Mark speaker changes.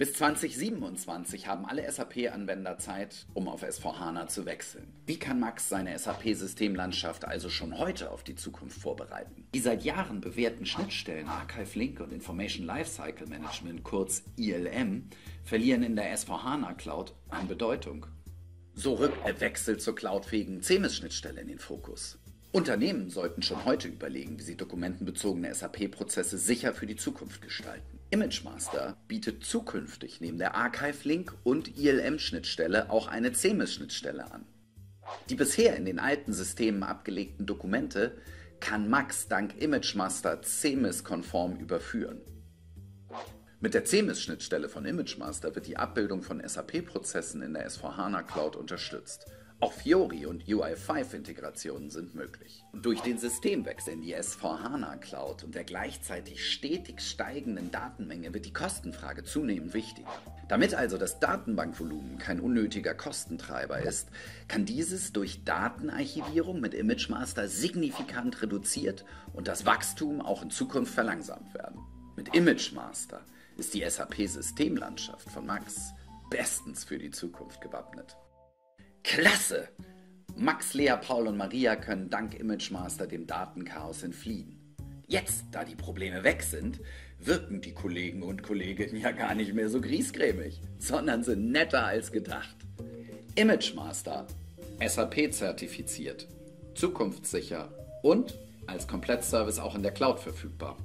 Speaker 1: Bis 2027 haben alle SAP-Anwender Zeit, um auf S4HANA zu wechseln. Wie kann Max seine SAP-Systemlandschaft also schon heute auf die Zukunft vorbereiten? Die seit Jahren bewährten Schnittstellen Archive Link und Information Lifecycle Management, kurz ILM, verlieren in der S4HANA Cloud an Bedeutung. So rückt der Wechsel zur cloudfähigen CEMIS-Schnittstelle in den Fokus. Unternehmen sollten schon heute überlegen, wie sie dokumentenbezogene SAP-Prozesse sicher für die Zukunft gestalten. ImageMaster bietet zukünftig neben der Archive-Link und ILM-Schnittstelle auch eine CEMIS-Schnittstelle an. Die bisher in den alten Systemen abgelegten Dokumente kann Max dank ImageMaster CEMIS-konform überführen. Mit der CEMIS-Schnittstelle von ImageMaster wird die Abbildung von SAP-Prozessen in der S4HANA Cloud unterstützt. Auch Fiori und UI5-Integrationen sind möglich. durch den Systemwechsel in die S4HANA Cloud und der gleichzeitig stetig steigenden Datenmenge wird die Kostenfrage zunehmend wichtiger. Damit also das Datenbankvolumen kein unnötiger Kostentreiber ist, kann dieses durch Datenarchivierung mit ImageMaster signifikant reduziert und das Wachstum auch in Zukunft verlangsamt werden. Mit ImageMaster ist die SAP-Systemlandschaft von Max bestens für die Zukunft gewappnet. Klasse! Max, Lea, Paul und Maria können dank ImageMaster dem Datenchaos entfliehen. Jetzt, da die Probleme weg sind, wirken die Kollegen und Kolleginnen ja gar nicht mehr so griesgrämig, sondern sind netter als gedacht. ImageMaster, SAP zertifiziert, zukunftssicher und als Komplettservice auch in der Cloud verfügbar.